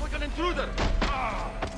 like an intruder! Ah.